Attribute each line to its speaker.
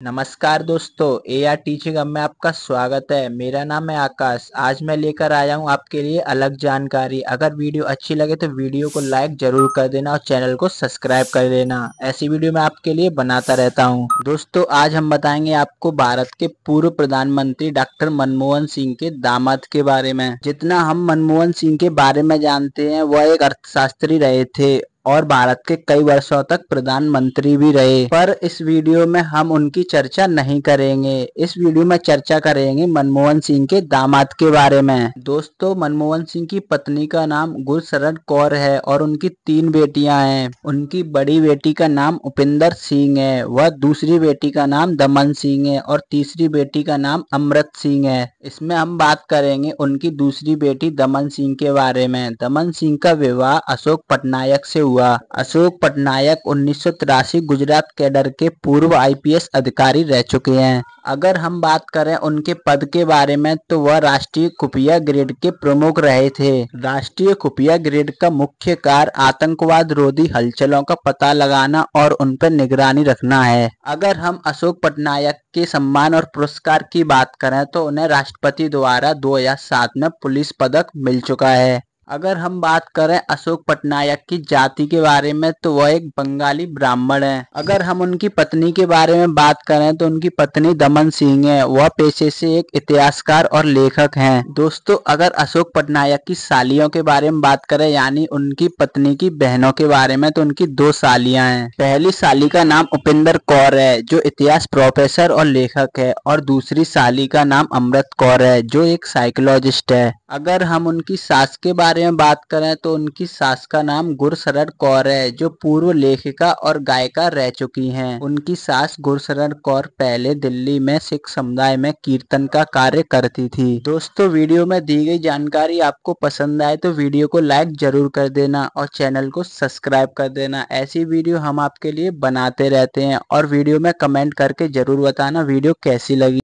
Speaker 1: नमस्कार दोस्तों A R teaching अब में आपका स्वागत है। मेरा नाम है आकाश। आज मैं लेकर आया हूँ आपके लिए अलग जानकारी। अगर वीडियो अच्छी लगे तो वीडियो को लाइक ज़रूर कर देना और चैनल को सब्सक्राइब कर देना ऐसी वीडियो मैं आपके लिए बनाता रहता हूँ। दोस्तों, आज हम बताएँगे आपको भारत के पूर्व प्रधानमंत्री डॉक्टर मनमोहन सिंह के दामाद के बारे में। जितना हम मनमोहन सिंह के बारे में जानते हैं, वह एक अर्थशास्त्री रहे थे। और भारत के कई वर्षों तक प्रधानमंत्री भी रहे। पर इस वीडियो में हम उनकी चर्चा नहीं करेंगे। इस वीडियो में चर्चा करेंगे मनमोहन सिंह के दामाद के बारे में। दोस्तों, मनमोहन सिंह की पत्नी का नाम गुरशरण कौर है और उनकी तीन बेटियाँ हैं। उनकी बड़ी बेटी का नाम उपिंदर सिंह है। वह दूसरी बेटी का नाम दमन सिंह है और तीसरी बेटी का नाम अमृत सिंह है। इसमें हम बात करेंगे उनकी दूसरी बेटी दमन सिंह के बारे में। दमन सिंह का विवाह अशोक पटनायक से हुआ अशोक पटनायक उन्नीस सौ तिरासी गुजरात कैडर के पूर्व आईपीएस अधिकारी रह चुके हैं। अगर हम बात करें उनके पद के बारे में तो वह राष्ट्रीय खुफिया ग्रेड के प्रमुख रहे थे। राष्ट्रीय खुफिया ग्रेड का मुख्य कार्य आतंकवाद रोधी हलचलों का पता लगाना और उन पर निगरानी रखना है। अगर हम अशोक पटनायक के सम्मान और पुरस्कार की बात करें तो उन्हें राष्ट्रपति द्वारा 2007 में पुलिस पदक मिल चुका है। अगर हम बात करें अशोक पटनायक की जाति के बारे में तो वह एक बंगाली ब्राह्मण है। अगर हम उनकी पत्नी के बारे में बात करें तो उनकी पत्नी दमन सिंह है। वह पेशे से एक इतिहासकार और लेखक हैं। दोस्तों, अगर अशोक पटनायक की सालियों के बारे में बात करें, यानी उनकी पत्नी की बहनों के बारे में तो उनकी दो सालियाँ हैं। पहली साली का नाम उपिंदर कौर है, जो इतिहास प्रोफेसर और लेखक है, और दूसरी साली का नाम अमृत कौर है, जो एक साइकोलॉजिस्ट है। अगर हम उनकी सास के बारे में बात करें तो उनकी सास का नाम गुरशरण कौर है, जो पूर्व लेखिका और गायिका रह चुकी हैं। उनकी सास गुरशरण कौर पहले दिल्ली में सिख समुदाय में कीर्तन का कार्य करती थी। दोस्तों, वीडियो में दी गई जानकारी आपको पसंद आए तो वीडियो को लाइक ज़रूर कर देना और चैनल को सब्सक्राइब कर देना। ऐसी वीडियो हम आपके लिए बनाते रहते हैं और वीडियो में कमेंट करके ज़रूर बताना वीडियो कैसी लगी।